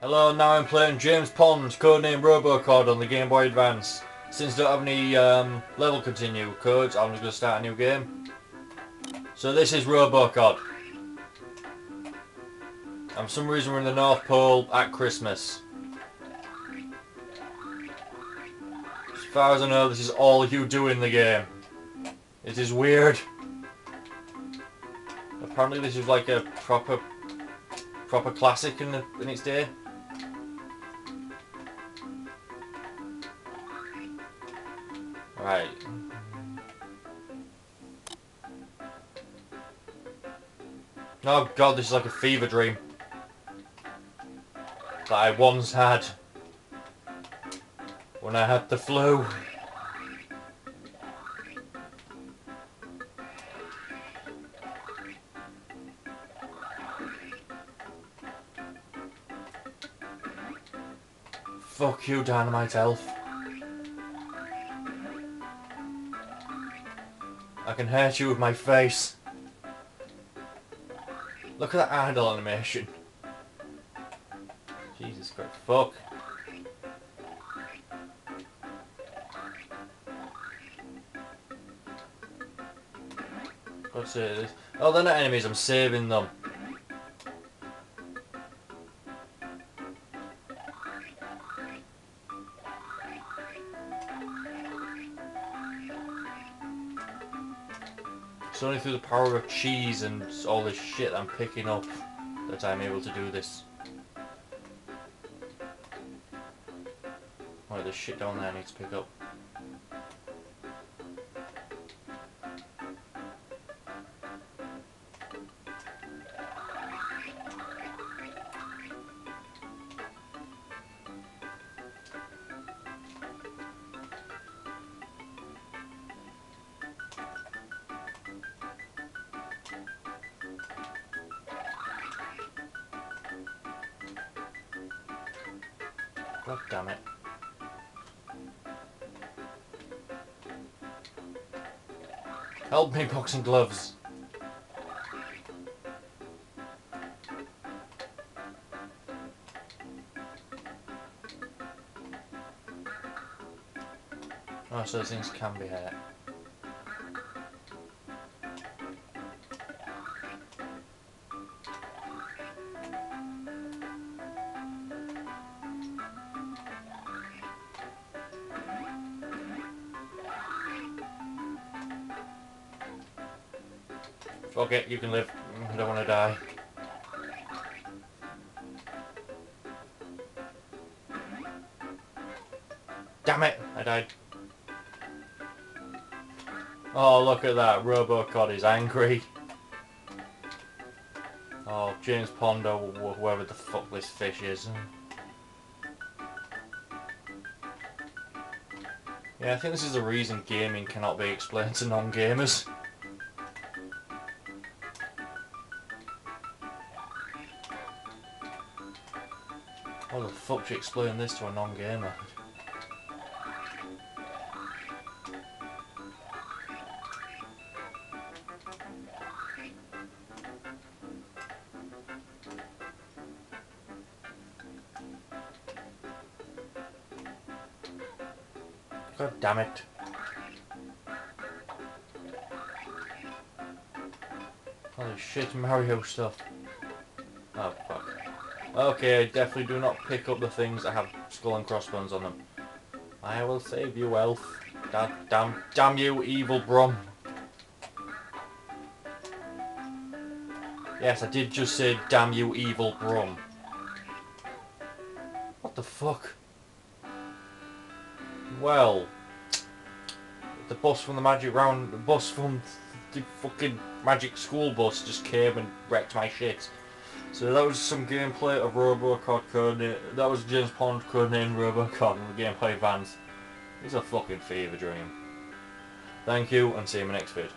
Hello, now I'm playing James Pond, codename Robocod on the Game Boy Advance. Since I don't have any um, level continue codes, I'm just going to start a new game. So this is Robocod. And for some reason we're in the North Pole at Christmas. As far as I know, this is all you do in the game. It is weird. Apparently this is like a proper proper classic in, the, in its day. Right. Oh god, this is like a fever dream. That I once had. When I had the flu. Fuck you, Dynamite Elf. I can hurt you with my face. Look at that idle animation. Jesus Christ. Fuck. What's it? Oh, they're not enemies, I'm saving them. It's only through the power of cheese and all this shit I'm picking up that I'm able to do this. Right, there's shit down there I need to pick up. God damn it. Help me, boxing gloves. Oh, so things can be hurt. It, you can live. I don't want to die. Damn it! I died. Oh, look at that. Robocod is angry. Oh, James Pond oh, or whoever the fuck this fish is. Yeah, I think this is the reason gaming cannot be explained to non-gamers. How the fuck do you explain this to a non-gamer? God damn it. Holy shit, Mario stuff. Oh, fuck. Okay, definitely do not pick up the things that have skull and crossbones on them. I will save you, elf. Da damn, damn you, evil Brum. Yes, I did just say, damn you, evil Brum. What the fuck? Well, the bus from the Magic Round, the bus from the fucking Magic School Bus just came and wrecked my shit. So that was some gameplay of Robocod codename. That was James Pond codename Robocod in the Game Boy Advance. It's a fucking fever dream. Thank you and see you in my next vid.